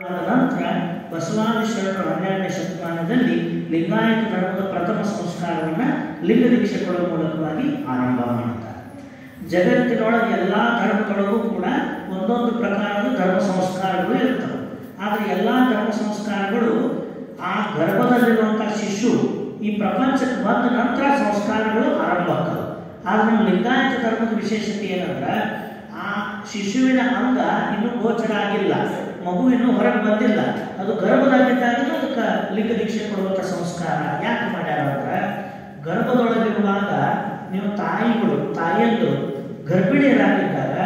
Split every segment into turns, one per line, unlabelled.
ನಂತರ ಬಸವಾದಿ ಶರಣರು ಹನ್ನೆರಡನೇ ಶತಮಾನದಲ್ಲಿ ಲಿಂಗಾಯತ ಧರ್ಮದ ಪ್ರಥಮ ಸಂಸ್ಕಾರವನ್ನು ಲಿಂಗ ದೀಕ್ಷೆ ಕೊಡುವ ಮೂಲಕವಾಗಿ ಆರಂಭ ಮಾಡುತ್ತಾರೆ ಜಗತ್ತಿನೊಳಗೆ ಎಲ್ಲ ಧರ್ಮಗಳಿಗೂ ಕೂಡ ಒಂದೊಂದು ಪ್ರಕಾರದ ಧರ್ಮ ಸಂಸ್ಕಾರಗಳು ಇರ್ತವೆ ಆದರೆ ಎಲ್ಲ ಧರ್ಮ ಸಂಸ್ಕಾರಗಳು ಆ ಗರ್ಭದಲ್ಲಿರುವಂಥ ಶಿಶು ಈ ಪ್ರಪಂಚಕ್ಕೆ ಬಂದ ನಂತರ ಸಂಸ್ಕಾರಗಳು ಆರಂಭ ಆಗ್ತವೆ. ಆದರೆ ನಮ್ಮ ಲಿಂಗಾಯತ ಧರ್ಮದ ವಿಶೇಷತೆ ಏನಂದ್ರೆ ಆ ಶಿಶುವಿನ ಅಂಗ ಇನ್ನೂ ಗೋಚರ ಆಗಿಲ್ಲ. ಮಗು ಇನ್ನೂ ಹೊರಗೆ ಬಂದಿಲ್ಲ. ಅದು ಗರ್ಭದಲ್ಲಿದ್ದಾಗ ಅದಕ್ಕೆ ಲಿಂಗ ದೀಕ್ಷೆ ಕೊಡುವಂಥ ಸಂಸ್ಕಾರ. ಯಾಕೆ ಮಾಡ್ಯಾರ ಅಂದ್ರೆ, ಗರ್ಭದೊಳಗಿರುವಾಗ ನೀವು ತಾಯಿಗಳು ತಾಯಿಯಂದು ಗರ್ಭಿಣಿಯರಾಗಿದ್ದಾಗ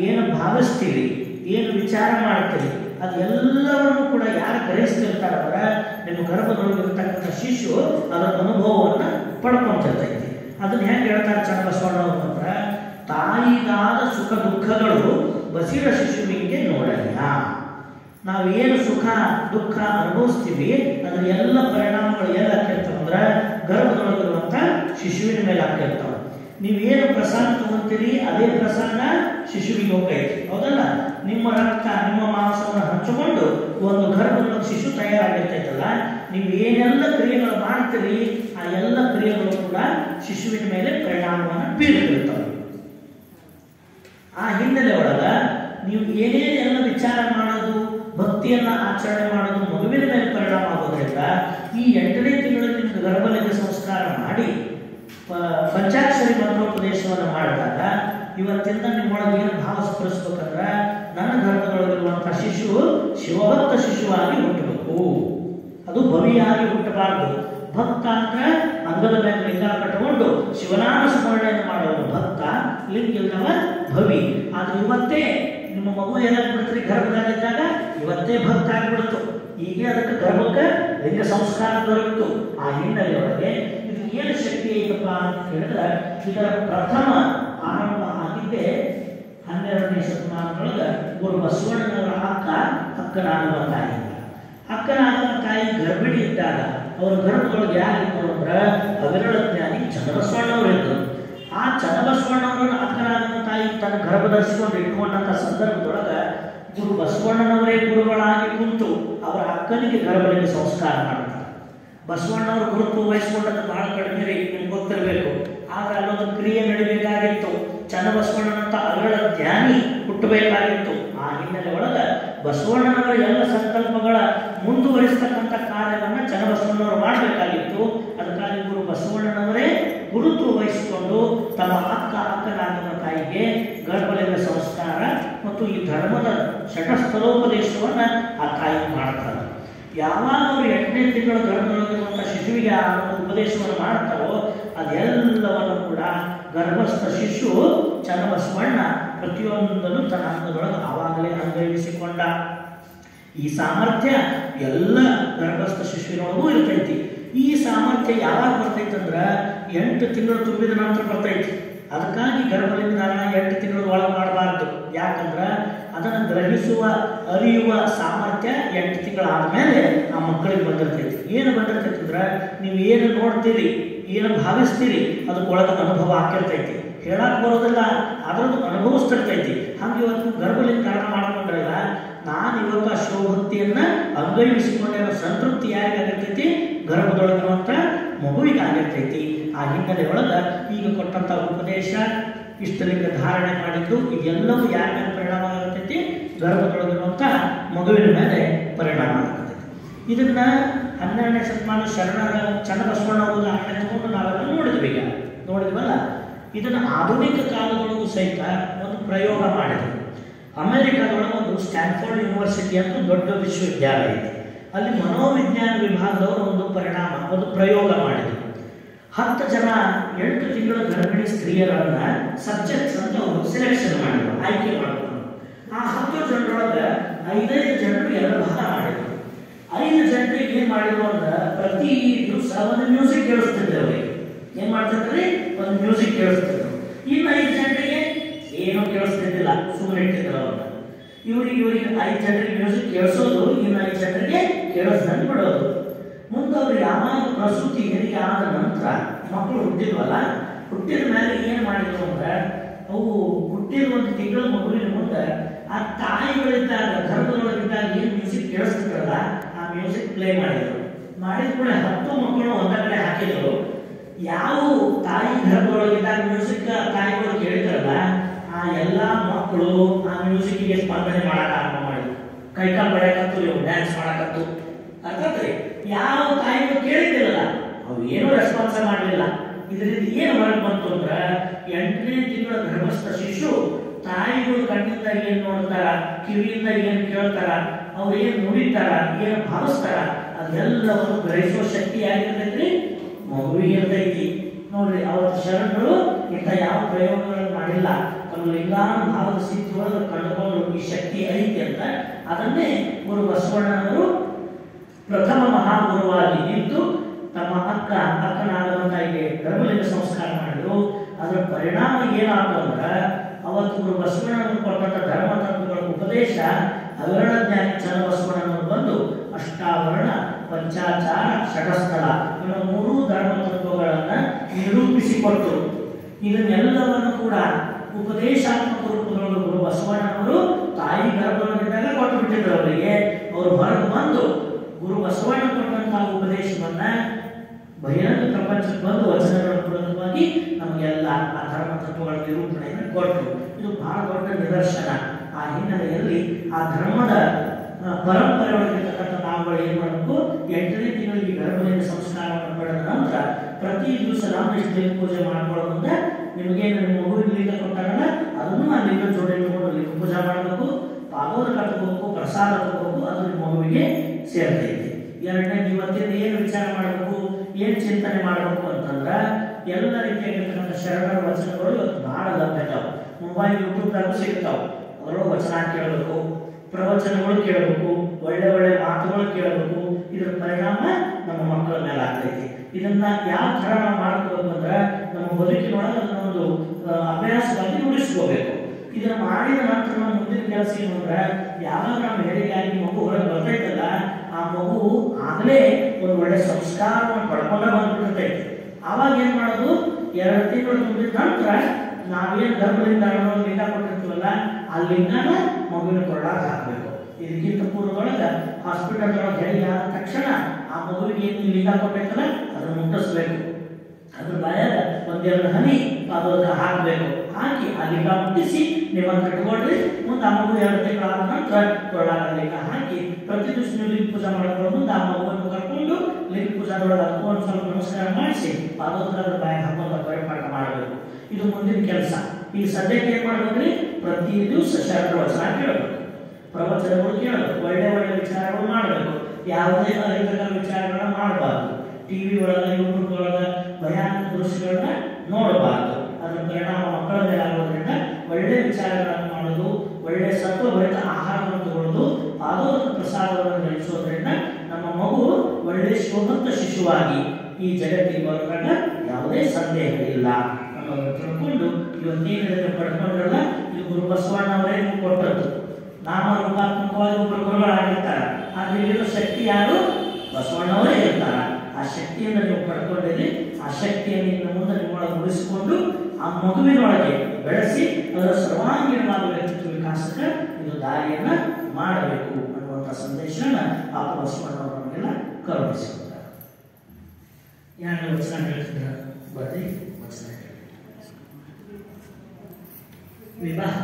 ಏನು ಭಾವಿಸ್ತೀರಿ, ಏನು ವಿಚಾರ ಮಾಡ್ತೀರಿ, ಅದೆಲ್ಲವನ್ನು ಕೂಡ ಯಾರು ಗ್ರಹಿಸ್ತಿರ್ತಾರಂದ್ರೆ ನಿಮ್ಮ ಗರ್ಭದೊಳಗಿರ್ತಕ್ಕಂಥ ಶಿಶು ಅದರ ಅನುಭವವನ್ನು ಪಡ್ಕೊಂತಿರ್ತೈತಿ. ಅದನ್ನ ಹೆಂಗೆ ಹೇಳ್ತಾರೆ ಚನ್ನಬಸವಣ್ಣವರು ಅಂದ್ರೆ, ತಾಯಿಗಾದ ಸುಖ ದುಃಖಗಳು ಬಸಿರ ಶಿಶುವಿಗೆ ನೋಡಲ್ಲ ನಾವೇನು ಸುಖ ದುಃಖ ಅನುಭವಿಸ್ತೀವಿ ಅದರ ಎಲ್ಲ ಪರಿಣಾಮಗಳು ಎಲ್ಲಿ ಆಗ್ತಿರ್ತಾವ ಅಂದ್ರೆ ಗರ್ಭದೊಳಗಿರುವಂಥ ಶಿಶುವಿನ ಮೇಲೆ ಆಗ್ತಿರ್ತಾವ. ನೀವೇನು ಪ್ರಸಾದ ತಗೊಂತೀರಿ, ಅದೇ ಪ್ರಸಾದ ಶಿಶುವಿಗೆ ಹೋಗ್ತೈತಿ ಹೌದಲ್ಲ? ನಿಮ್ಮ ರಕ್ತ, ನಿಮ್ಮ ಮಾಂಸವನ್ನು ಹಂಚಿಕೊಂಡು ಒಂದು ಗರ್ಭದೊಳಗೆ ಶಿಶು ತಯಾರಾಗಿರ್ತೈತಲ್ಲ, ನೀವು ಏನೆಲ್ಲ ಕ್ರಿಯೆಗಳು ಮಾಡ್ತೀರಿ, ಆ ಎಲ್ಲ ಕ್ರಿಯೆಗಳು ಕೂಡ ಶಿಶುವಿನ ಮೇಲೆ ಪರಿಣಾಮವನ್ನು ಬೀರುತ್ತಿರ್ತವೆ ಆ ಹಿನ್ನೆಲೆ ಒಳಗ ನೀವು ಏನೇನೆಲ್ಲ ವಿಚಾರ ಮಾಡೋದು ಭಕ್ತಿಯನ್ನ ಆಚರಣೆ ಮಾಡೋದು ಮಗುವಿನ ಮೇಲೆ ಪರಿಣಾಮ ಆಗೋದ್ರಿಂದ ಈ ಎಂಟನೇ ತಿಂಗಳಲ್ಲಿ ನಿಮ್ಗೆ ಗರ್ಭಲಿಂಗ ಸಂಸ್ಕಾರ ಮಾಡಿ ಪಂಚಾಕ್ಷರಿ ಮಂತ್ರೋಪದೇಶವನ್ನು ಮಾಡಿದಾಗ ಇವತ್ತಿಂದ ನಿಮ್ಮೊಳಗೆ ಏನು ಭಾವ ಸ್ಫುರಿಸ್ಬೇಕಂದ್ರೆ ನನ್ನ ಗರ್ಭದೊಳಗಿರುವಂಥ ಶಿಶು ಶಿವಭಕ್ತ ಶಿಶುವಾಗಿ ಹುಟ್ಟಬೇಕು. ಅದು ಭವಿಯಾಗಿ ಹುಟ್ಟಬಾರದು. ಭಕ್ತ ಅಂದ್ರೆ ಅಂಗದ ಮೇಲೆ ಲಿಂಗ ಕಟ್ಟಿಕೊಂಡು ಶಿವನಾಮ ಸ್ಮರಣೆಯನ್ನು ಮಾಡುವ ಭಕ್ತ, ಲಿಂಗ ಇಲ್ಲವ ಭವಿ. ಆದ್ರೆ ಇವತ್ತೇ ನಿಮ್ಮ ಮಗು ಏನಾಗ್ಬಿಡ್ತೀರಿ ಗರ್ಭದಲ್ಲಿದ್ದಾಗ ಇವತ್ತೇ ಭಕ್ತ ಆಗ್ಬಿಡ್ತು. ಈಗ ಅದಕ್ಕೆ ಕರ್ಮಕ್ಕೆ ಲಿಂಗ ಸಂಸ್ಕಾರ ದೊರಕಿತು. ಆ ಹಿನ್ನೆಲೆಯೊಳಗೆ ಇದು ಏನು ಶಕ್ತಿ ಐತಪ್ಪ ಅಂತ ಹೇಳಿದ್ರೆ ಇದರ ಪ್ರಥಮ ಆರಂಭ ಆಗಿದ್ದೇ ಹನ್ನೆರಡನೇ ಶತಮಾನದೊಳಗೆ ಗುರು ಬಸವಣ್ಣನವರ ಅಕ್ಕ ಅಕ್ಕನಾಗುವ ತಾಯಿ. ಅಕ್ಕನಾಗುವ ತಾಯಿ ಗರ್ಭಿಣಿ ಇದ್ದಾಗ ಅವರ ಗರ್ಭದೊಳಗೆ ಯಾರಿದ್ರು ಅಂದ್ರೆ ಅವಿರಳ ಜ್ಞಾನಿ ಚನ್ನಬಸವಣ್ಣವ್ರು ಇದ್ರು ಆ ಚನ್ನಬಸವಣ್ಣವರನ್ನ ಅಕ್ಕನಾಗುವ ತಾಯಿ ತನ್ನ ಗರ್ಭದರ್ಶಿಕೊಂಡು ಇಟ್ಕೊಂಡಂಥ ಸಂದರ್ಭದೊಳಗೆ ಗುರು ಬಸವಣ್ಣನವರೇ ಗುರುಗಳಾಗಿ ಕುಂತು ಅವರ ಅಕ್ಕನಿಗೆ ಗರ್ಭಲಿಂಗ ಸಂಸ್ಕಾರ ಮಾಡ್ತಾರೆ ಬಸವಣ್ಣವರು ಗುರುತ್ವ ವಹಿಸ್ಕೊಂಡದ್ದು ಬಹಳ ಕಡಿಮೆ ರೀ ಗೊತ್ತಿರಬೇಕು. ಆದರೆ ಅಲ್ಲೊಂದು ಕ್ರಿಯೆ ನಡಿಬೇಕಾಗಿತ್ತು. ಚನ್ನಬಸವಣ್ಣನಂತ ಅಗಳ ಧ್ಯಾನಿ ಹುಟ್ಟಬೇಕಾಗಿತ್ತು. ಆ ಹಿನ್ನೆಲೆ ಒಳಗ ಬಸವಣ್ಣನವರ ಎಲ್ಲ ಸಂಕಲ್ಪಗಳ ಮುಂದುವರಿಸ್ತಕ್ಕಂಥ ಕಾರ್ಯವನ್ನು ಚನ್ನಬಸವಣ್ಣವರು ಮಾಡಬೇಕಾಗಿತ್ತು. ಅದಕ್ಕಾಗಿ ಗುರು ಬಸವಣ್ಣನವರೇ ಗುರುತ್ವ ವಹಿಸಿಕೊಂಡು ತಮ್ಮ ಅಕ್ಕ ಅಕ್ಕನಾಗನ ತಾಯಿಗೆ ಗರ್ಭಲಿಂಗ ಸಂಸ್ಕಾರ ಮತ್ತು ಈ ಧರ್ಮದ ಶಟಸ್ಥಲೋಪದೇಶವನ್ನ ಆ ತಾಯಿ ಮಾಡ್ತಾರೆ ಯಾವಾಗ ಅವರು ಎಂಟನೇ ತಿಂಗಳ ಗರ್ಭದಲ್ಲಿರುವಂಥ ಶಿಶುವಿಗೆ ಆ ಒಂದು ಉಪದೇಶವನ್ನು ಮಾಡ್ತಾರೋ ಅದೆಲ್ಲವನ್ನು ಕೂಡ ಗರ್ಭಸ್ಥ ಶಿಶು ಚನ್ನಬಸವಣ್ಣ ಪ್ರತಿಯೊಂದನ್ನು ತನ್ನ ಅಂಗದೊಳಗೆ ಆವಾಗಲೇ ಅನ್ವಯಿಸಿಕೊಂಡ. ಈ ಸಾಮರ್ಥ್ಯ ಎಲ್ಲ ಗರ್ಭಸ್ಥ ಶಿಶುವಿನೊಳಗೂ ಇರ್ತೈತಿ. ಈ ಸಾಮರ್ಥ್ಯ ಯಾವಾಗ ಬರ್ತೈತಂದ್ರೆ ಎಂಟು ತಿಂಗಳು ತುಂಬಿದ ನಂತರ ಬರ್ತೈತಿ. ಅದಕ್ಕಾಗಿ ಗರ್ಭಲಿಂಗ ಧಾರಣ ಎಂಟು ತಿಂಗಳು ಒಳಗೆ ಮಾಡಬಾರ್ದು. ಯಾಕಂದ್ರೆ ಅದನ್ನು ಗ್ರಹಿಸುವ, ಅರಿಯುವ ಸಾಮರ್ಥ್ಯ ಎಂಟು ತಿಂಗಳಾದ್ಮೇಲೆ ಆ ಮಕ್ಕಳಿಗೆ ಬಂದಿರ್ತೈತಿ. ಏನು ಬಂದಿರ್ತೈತಿ ಅಂದ್ರೆ ನೀವು ಏನು ನೋಡ್ತೀರಿ, ಏನು ಭಾವಿಸ್ತೀರಿ ಅದಕ್ಕೊಳಗೆ ಅನುಭವ ಆಗಿರ್ತೈತಿ ಹೇಳಕ್ಕೆ ಬರೋದಿಲ್ಲ ಅದರದ್ದು ಅನುಭವಿಸ್ತಿರ್ತೈತಿ. ಹಂಗೆ ಇವತ್ತು ಗರ್ಭಲಿಂಗ ಧಾರಣ ಮಾಡ್ಕೊಂಡ್ರಲ್ಲ ನಾನು ಇವತ್ತು ಆ ಶೋಭಕ್ತಿಯನ್ನು ಅನ್ವಯಿಸಿಕೊಂಡಿರೋ ಸಂತೃಪ್ತಿ ಯಾರಿಗಾಗಿರ್ತೈತಿ? ಗರ್ಭದೊಳಗಿರುವಂಥ ಮಗುವಿಗೆ ಆಗಿರ್ತೈತಿ ಆ ಹಿನ್ನೆಲೆ ಈಗ ಕೊಟ್ಟಂತ ಉಪದೇಶ, ಇಷ್ಟಲಿಂಗ ಧಾರಣೆ ಮಾಡಿದ್ದು, ಇದೆಲ್ಲವೂ ಯಾರ ಮೇಲೆ ಪರಿಣಾಮ ಆಗಿರ್ತೈತಿ ಗರ್ಭದೊಳಗಿರುವಂಥ ಮಗುವಿನ ಮೇಲೆ ಪರಿಣಾಮ ಆಗ್ತೈತಿ ಇದನ್ನು ಹನ್ನೆರಡನೇ ಶತಮಾನ ಶರಣರ ಚನ್ನಬಸವಣ್ಣವರು ಉದಾಹರಣೆ ತಗೊಂಡು ನಾವೆಲ್ಲ ನೋಡಿದ್ವಿ ಈಗ. ನೋಡಿದ್ವಲ್ಲ? ಇದನ್ನು ಆಧುನಿಕ ಕಾಲದೊಳಗೂ ಸಹಿತ ಒಂದು ಪ್ರಯೋಗ ಮಾಡಿದ್ರು. ಅಮೆರಿಕದೊಳಗೆ ಒಂದು ಸ್ಟ್ಯಾನ್ಫೋರ್ಡ್ ಯೂನಿವರ್ಸಿಟಿ ಅಂತ ದೊಡ್ಡ ವಿಶ್ವವಿದ್ಯಾಲಯ ಇದೆ ಅಲ್ಲಿ ಮನೋವಿಜ್ಞಾನ ವಿಭಾಗದವರು ಒಂದು ಪರಿಣಾಮ, ಒಂದು ಪ್ರಯೋಗ ಮಾಡಿದರು. ಹತ್ತು ಜನ, ಎಂಟು ತಿಂಗಳ ಗರ್ಭಿಣಿ ಸ್ತ್ರೀಯರನ್ನ ಸಬ್ಜೆಕ್ಟ್ಸ್ ಅಂತ ಅವರು ಸೆಲೆಕ್ಷನ್ ಮಾಡಿದ್ರು, ಆಯ್ಕೆ ಮಾಡಿದ್ರು. ಆ ಹತ್ತು ಜನರೊಳಗೆ ಐದೈದು ಜನರು ಎರಡು ಭಾಗ ಮಾಡಿದ್ರು. ಐದು ಜನರಿಗೆ ಏನ್ ಮಾಡಿದ್ರು ಅಂದ್ರೆ ಪ್ರತಿ ದಿವಸ ಒಂದು ಮ್ಯೂಸಿಕ್ ಕೇಳಿಸ್ತಿದ್ದೆ ಅವರಿಗೆ. ಏನ್ ಮಾಡ್ತಿದ್ರಿ ಒಂದು ಮ್ಯೂಸಿಕ್ ಕೇಳಿಸ್ತಿದ್ರು. ಇನ್ನು ಐದು ಜನರಿಗೆ ಏನೂ ಕೇಳಿಸ್ತಿದ್ದಿಲ್ಲ ಸುಮ್ಮನೆ ಇಟ್ಟಿದ್ರು ಅವ್ರನ್ನ. ಇವ್ರಿಗೆ ಇವ್ರಿಗೆ ಐದು ಜನರಿಗೆ ಮ್ಯೂಸಿಕ್ ಕೇಳಿಸೋದು ಇನ್ನು ಐದು ಜನರಿಗೆ ಕೇಳಿಸ್ದಂಗೆ ಬಿಡೋದು ಮುಂದೆ ಅವ್ರು ಯಾವಾಗ ಪ್ರಸೂತಿ ಹೆರಿಗೆ ಆದ ನಂತರ ಮಕ್ಕಳು ಹುಟ್ಟಿದ್ವಲ್ಲ, ಹುಟ್ಟಿದ ಮೇಲೆ ಏನು ಮಾಡಿದ್ರು ಅಂದ್ರೆ, ಅವು ಹುಟ್ಟಿದ ಒಂದು ತಿಂಗಳ ಮಗುವಿನ ಮುಂದೆ ಆ ತಾಯಿಗಳಿದ್ದಾಗ, ಗರ್ಭದೊಳಗಿದ್ದಾಗ ಏನು ಮ್ಯೂಸಿಕ್ ಕೇಳಿಸ್ತಿದ್ರಲ್ಲ, ಆ ಮ್ಯೂಸಿಕ್ ಪ್ಲೇ ಮಾಡಿದ್ರು. ಮಾಡಿದ ಕೂಡ ಹತ್ತು ಮಕ್ಕಳು ಒಂದ ಕಡೆ ಹಾಕಿದ್ರು. ಯಾವ ತಾಯಿ ಗರ್ಭದೊಳಗಿದ್ದಾಗ ಮ್ಯೂಸಿಕ್ ತಾಯಿಗಳು ಕೇಳಿದ್ರಲ್ಲ, ಆ ಎಲ್ಲಾ ಮಕ್ಕಳು ಆ ಮ್ಯೂಸಿಕ್ಗೆ ಸ್ಪಂದನೆ ಮಾಡಕ್ ಆರಂಭ ಮಾಡಿದ್ರು. ಕೈಕಾಲು ಬಡಿಯಕತ್ತು ಇವು ಡ್ಯಾನ್ಸ್ ಮಾಡಕತ್ತು. ಅರ್ಥ ಯಾವ ತಾಯಿಗಳು ಕೇಳಿದ್ದಿರಲ್ಲ ಅವು ಏನೂ ರೆಸ್ಪಾನ್ಸ್ ಮಾಡಲಿಲ್ಲ ಇದರಿಂದ ಏನು ಹೊರಗೆ ಬಂತು ಅಂದ್ರೆ ಎಂಟನೇ ತಿಂಗಳ ಗರ್ಭಸ್ಥ ಶಿಶು ತಾಯಿಗಳು ಕಣ್ಣಿಂದ ಏನು ನೋಡ್ತಾರ ಕಿವಿಯಿಂದ ಏನು ಕೇಳ್ತಾರ, ಅವ್ರು ಏನು ನುಡಿತಾರ, ಏನು ಭಾವಿಸ್ತಾರ, ಅದೆಲ್ಲವನ್ನು ಗ್ರಹಿಸುವ ಶಕ್ತಿ ಯಾರಿರ್ತೈತ್ರಿ? ಮಗುವಿಗೆ ಇರ್ತೈತಿ ನೋಡ್ರಿ, ಅವತ್ತು ಶರಣರು ಇಂಥ ಯಾವ ಪ್ರಯೋಗಗಳನ್ನು ಮಾಡಿಲ್ಲ. ತಮ್ಮ ಲಿಂಗಾನುಭಾವದ ಸ್ಥಿತಿಯೊಳಗೆ ಕಂಡುಕೊಂಡು ಈ ಶಕ್ತಿ ಐತಿ ಅಂತ. ಅದನ್ನೇ ಗುರು ಬಸವಣ್ಣನವರು ಪ್ರಥಮ ಮಹಾಗುರುವಾಗಿ ನಿಂತು ತಮ್ಮ ಅಕ್ಕ ಅಕ್ಕನಾಗವಂತಾಗಿ ಗರ್ಭಲಿಂಗ ಸಂಸ್ಕಾರ ಮಾಡಿದ್ರು. ಅದರ ಪರಿಣಾಮ ಏನಾಯ್ತು ಅಂದ್ರೆ ಅವತ್ತು ಗುರು ಬಸವಣ್ಣನವರು ಕೊಟ್ಟಂತ ಧರ್ಮ ತತ್ವಗಳ ಉಪದೇಶ ಹಗರಣ ಜ್ಞಾನಿ ಚನ್ನಬಸವಣ್ಣನವರು ಬಂದು ಅಷ್ಟಾವರಣ, ಪಂಚಾಚಾರ, ಷಟಸ್ಥಳ ಇನ್ನು ಮೂರು ಧರ್ಮ ತತ್ವಗಳನ್ನು ನಿರೂಪಿಸಿಕೊಟ್ಟರು ಇದನ್ನೆಲ್ಲವನ್ನು ಕೂಡ ಉಪದೇಶಾತ್ಮಕ ರೂಪದೊಳಗೆ ಗುರು ಬಸವಣ್ಣನವರು ತಾಯಿ ಗರ್ಭದಲ್ಲಿದ್ದಾಗ ಕೊಟ್ಟು ಬಿಟ್ಟಿದ್ರು ಅವರಿಗೆ ಅವರು ಹೊರಗೆ ಬಂದು ಗುರು ಬಸವಣ್ಣ ಕೊಟ್ಟಂತಹ ಉಪದೇಶವನ್ನ ಬಹಿರಂಗ ಪ್ರಪಂಚಕ್ಕೆ ಬಂದು ವಚನಗಳ ಮೂಲಕವಾಗಿ ನಮಗೆಲ್ಲ ಆ ಧರ್ಮ ತತ್ವಗಳ ನಿರೂಪಣೆಯನ್ನು ಕೊಟ್ಟರು. ಇದು ಬಹಳ ದೊಡ್ಡ ನಿದರ್ಶನ. ಆ ಹಿನ್ನೆಲೆಯಲ್ಲಿ ಆ ಧರ್ಮದ ಪರಂಪರೆ ಒಳಗಿರ್ತಕ್ಕಂಥ ನಾವುಗಳು ಏನ್ ಮಾಡಬೇಕು? ಎಂಟನೇ ತಿಂಗಳಿಗೆ ಗರ್ಭಲಿಂಗ ಸಂಸ್ಕಾರವನ್ನು ಪಡೆದ ನಂತರ ಪ್ರತಿ ದಿವಸ ಎಷ್ಟು ಲಿಂಗ ಪೂಜೆ ಮಾಡ್ಕೊಳ್ಳೋದ್ರಿಂದ ನಿಮಗೆ ನಿಮ್ಮ ಮಗುವಿನ ಲಿಂಗ ಕೊಟ್ಟಾಗಲ್ಲ, ಅದನ್ನು ಆ ಲಿಂಗ ಜೋಡಿ ಇಟ್ಕೊಂಡು ಲಿಂಗ ಪೂಜೆ ಮಾಡಬೇಕು. ಪಾದೋದ ಕಟ್ಟಬೇಕು ಪ್ರಸಾದ ತಗೋಬೇಕು, ಅದು ನಿಮ್ಮ ಮಗುವಿಗೆ ಸೇರ್ತೈತಿ. ಎರಡನೇ ಇವತ್ತಿನ ಏನು ವಿಚಾರ ಮಾಡಬೇಕು? ಏನು ಚಿಂತನೆ ಮಾಡಬೇಕು ಅಂತಂದ್ರ ಎಲ್ಲ ರೀತಿಯಾಗಿರ್ತಕ್ಕಂಥ ಶರಣರ ವಚನಗಳು ಇವತ್ತು ಬಹಳ ಲಭ್ಯ ಇದಾವೆ. ಮೊಬೈಲ್ ಯೂಟ್ಯೂಬ್ದಾಗೂ ಸಿಗ್ತಾವ. ಅದರೊಳಗೆ ವಚನ ಕೇಳಬೇಕು, ಪ್ರವಚನಗಳು ಕೇಳಬೇಕು, ಒಳ್ಳೆ ಒಳ್ಳೆ ಮಾತುಗಳು ಕೇಳಬೇಕು. ಇದರ ಪರಿಣಾಮ ನಮ್ಮ ಮಕ್ಕಳ ಮೇಲೆ ಆಗ್ತೈತಿ. ಇದನ್ನ ಯಾವ ತರ ನಾವು ಮಾಡ್ಕೋಬೇಕು ಅಂದ್ರೆ ನಮ್ಮ ಬದುಕಿನೊಳಗೆ ಅದನ್ನ ಒಂದು ಅಭ್ಯಾಸವಾಗಿ ರೂಢಿಸ್ಕೋಬೇಕು. ಇದನ್ನ ಮಾಡಿದ ನಂತರ ನಮ್ಮ ಮುಂದಿನ ಕೆಲಸ ಏನು ಅಂದ್ರೆ ಯಾವಾಗ ನಾವು ಆಗಿ ಮಗು ಹೊರಗೆ ಬರ್ತೈತಲ್ಲ ಆಗಲೇ ಒಂದು ಒಳ್ಳೆ ಸಂಸ್ಕಾರವನ್ನು ಪಡ್ಕೊಂಡ ಬಂದ್ಬಿಟ್ಟಿರ್ತೈತಿ. ಆವಾಗ ಏನ್ ಮಾಡೋದು? ಎರಡು ತಿಂಗಳು ತುಂಬಿದ ನಂತರ ನಾವೇನ್ ಗರ್ಭದಿಂದ ಲಿಂಗ ಕೊಟ್ಟಿರ್ತೀವಲ್ಲ ಆ ಲಿಂಗನ ಮಗುವಿನ ಕೊರಳಾಗ ಹಾಕಬೇಕು. ಇದಕ್ಕಿಂತ ಪೂರ್ವದೊಳಗೆ ಹಾಸ್ಪಿಟಲ್ ಒಳಗೆ ತಕ್ಷಣ ಆ ಮಗುವಿಗೆ ಏನು ಲಿಂಗ ಕೊಟ್ಟೈತಲ್ಲ ಅದನ್ನು ಮುಟ್ಟಿಸ್ಬೇಕು. ಅದ್ರ ಬಾಯಾಗ ಒಂದೆರಡು ಹನಿ ಅದನ್ನ ಹಾಕಬೇಕು. ಹಾಕಿ ಆ ಲಿಂಗ ಮುಟ್ಟಿಸಿ ನಿಮ್ಮನ್ನ ಕಟ್ಕೊಳ್ರಿ, ಮುಂದೆ ಅಮ್ಮಗೂ ಮಗು ಎರಡು ತಿಂಗಳಾದ ನಂತರ ಕೊರಳಾಗ ಲಿಂಗ ಹಾಕಿ, ಪ್ರತಿ ದಿವಸ ನೀವು ಪೂಜೆ ಮಾಡ್ಕೊಳ್ಳೋ ಮುಂದೆ ಆ ಕರ್ಕೊಂಡು ಲಿಂಗ ಪೂಜಾದೊಳಗೆ ಅದಕ್ಕೂ ಒಂದು ಸ್ವಲ್ಪ ನಮಸ್ಕಾರ ಮಾಡಿಸಿ ಪಾದೋತ್ತರ ಬಾಯ ಹಾಕೊಂಡು ಪರಿಪಾಠ ಮಾಡಬೇಕು. ಇದು ಮುಂದಿನ ಕೆಲಸ. ಈಗ ಸದ್ಯಕ್ಕೆ ಏನು ಮಾಡ್ಬೇಕ್ರಿ? ಪ್ರತಿ ದಿವಸ ಶರಣ ವಚನ ಕೇಳಬೇಕು. ಪ್ರವಚನಗಳು ಕೇಳಬೇಕು. ಒಳ್ಳೆ ಒಳ್ಳೆ ವಿಚಾರಗಳು ಮಾಡಬೇಕು. ಯಾವುದೇ ಅಹಿತಕರ ವಿಚಾರಗಳನ್ನ ಮಾಡಬಾರ್ದು. ಟಿವಿ ಒಳಗೆ ಯೂಟ್ಯೂಬ್ ಒಳಗೆ ಭಯಾನಕ ದೃಶ್ಯಗಳನ್ನ ನೋಡಬಾರ್ದು. ಅದರ ಪರಿಣಾಮ ಮಕ್ಕಳ ಆಗೋದ್ರಿಂದ ಒಳ್ಳೆ ವಿಚಾರಗಳನ್ನು ಮಾಡೋದು, ಒಳ್ಳೆ ಸತ್ವಭರಿತ ಆಹಾರವನ್ನು ತಗೊಳ್ಳೋದು ಪಾದೋದಕ ಪ್ರಸಾದವನ್ನು ಗ್ರಹಿಸೋದ್ರಿಂದ ನಮ್ಮ ಮಗು ಒಳ್ಳೆ ಶೋಭಂತ ಶಿಶುವಾಗಿ ಈ ಜಗತ್ತಿಗೆ ಬರೋದ್ರಾಗ ಯಾವುದೇ ಸಂದೇಹ ಇಲ್ಲ ಅನ್ನೋದನ್ನು ತಿಳ್ಕೊಂಡು ಇವತ್ತೇನಿದೆ ಪಡ್ಕೊಂಡ್ರಲ್ಲ, ಇದು ಗುರು ಬಸವಣ್ಣ ಅವರೇ ಕೊಟ್ಟದ್ದು. ನಾಮ ರೂಪಾತ್ಮಕವಾಗಿ ಗುರುಗಳಾಗಿರ್ತಾರೆ ಆದ್ರೆ ಇಲ್ಲಿರೋ ಶಕ್ತಿ ಯಾರು? ಬಸವಣ್ಣವರೇ ಇರ್ತಾರ. ಶಕ್ತಿಯನ್ನು ನೀವು ಪಡ್ಕೊಂಡಿರಿ. ಆ ಶಕ್ತಿಯನ್ನು ಇನ್ನು ಮುಂದೆ ನಿಮ್ಮೊಳಗೆ ಉಳಿಸಿಕೊಂಡು ಆ ಮಗುವಿನೊಳಗೆ ಬೆಳೆಸಿ ಅದರ ಸರ್ವಾಂಗೀಣವಾದ ವ್ಯಕ್ತಿತ್ವ ವಿಕಾಸಕ್ಕೆ ಇದು ದಾರಿಯನ್ನ ಮಾಡಬೇಕು ಅನ್ನುವಂಥ ಸಂದೇಶನ ಆ ನಮಗೆಲ್ಲ ಕರುಣಿಸಿದ್ದಾರೆ ಯಾರು ವಚನ ಹೇಳ್ತಿದ್ರ ಬರ್ರಿ, ವಚನ ವಿವಾಹ